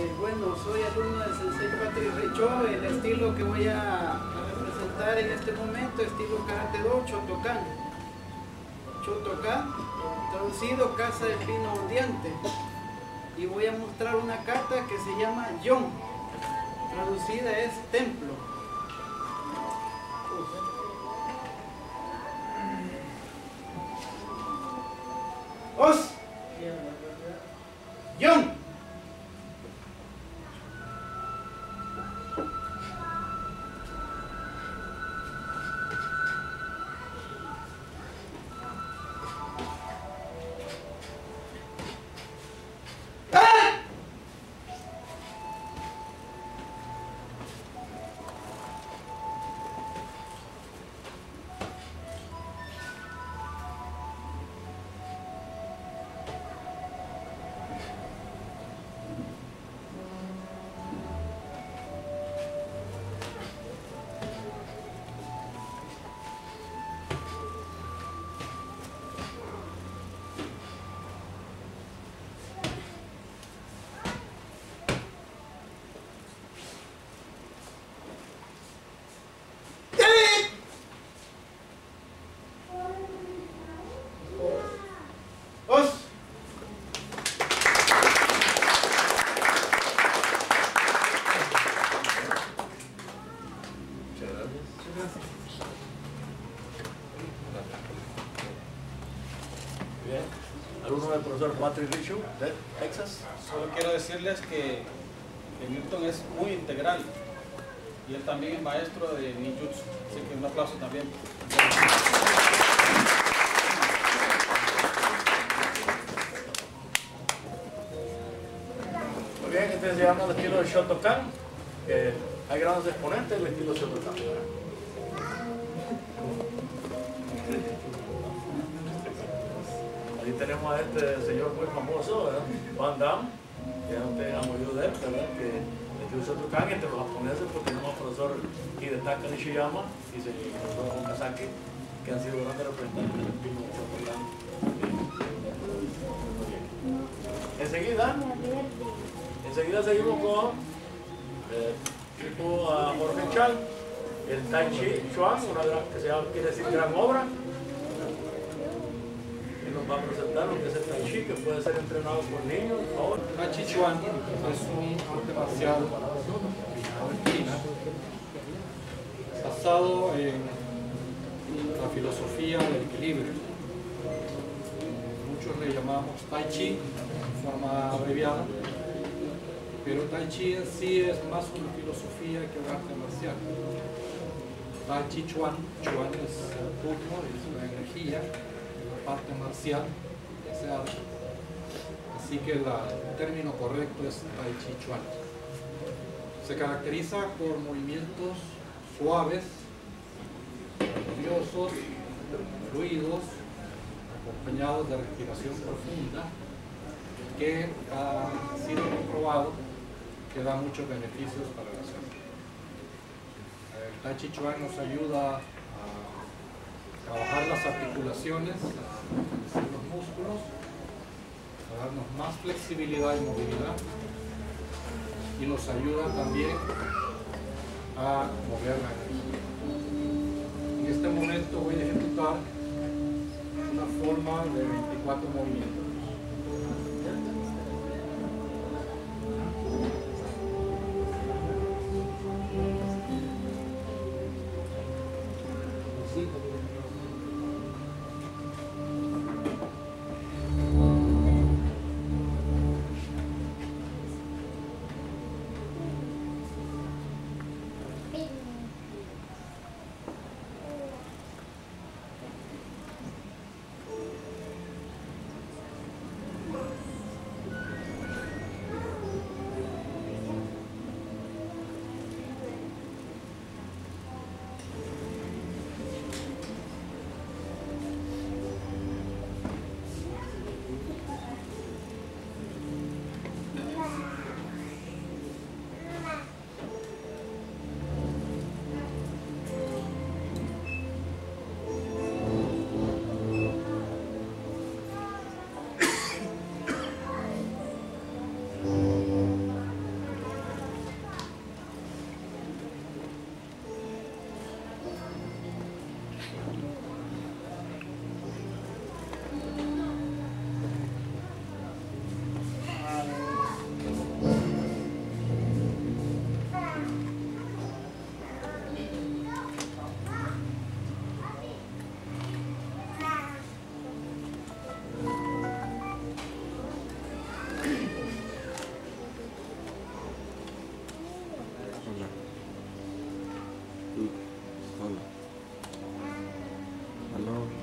Eh, bueno, soy alumno del Sensei Patrick Richo. El estilo que voy a, representar en este momento, estilo Karate Do, Chotokan. Chotokan, traducido Casa de Pino Ondeante. Y voy a mostrar una carta que se llama Yon. Traducida es Templo. Os. Profesor Patrick Richo de Texas. Solo quiero decirles que, que Newton es muy integral y él también es maestro de ninjutsu. Así que un aplauso también. Muy bien, se llama el estilo de Shotokan. que hay grandes exponentes del estilo Shotokan. Ahí tenemos a este señor muy famoso, ¿verdad? Van Damme, que ya ustedes han oído de él, ¿verdad? Que estilo Shotokan entre los japoneses, porque tenemos al profesor Hidetaka Nishiyama y el profesor Okazaki, que han sido grandes representantes del. Muy bien. Enseguida, Enseguida seguimos con eh, tipo a Jorge Chan, el Tai Chi Chuan, una gran, que se llama, quiere decir gran obra. Va a presentar lo que es el Tai Chi, que puede ser entrenado por niños. favor. Tai Chi Chuan es un arte marcial basado en la filosofía del equilibrio. Muchos le llamamos Tai Chi, en forma abreviada, pero Tai Chi en sí es más una filosofía que un arte marcial. Tai Chi Chuan, Chuan es el ritmo, es la energía, parte marcial de ese arte. Así que el término correcto es Tai Chi Chuan. Se caracteriza por movimientos suaves, nerviosos, fluidos, acompañados de respiración profunda, que ha sido comprobado que da muchos beneficios para la salud. El Tai Chi Chuan nos ayuda trabajar las articulaciones, los músculos, a darnos más flexibilidad y movilidad y nos ayuda también a mover la energía. En este momento voy a ejecutar una forma de 24 movimientos. No.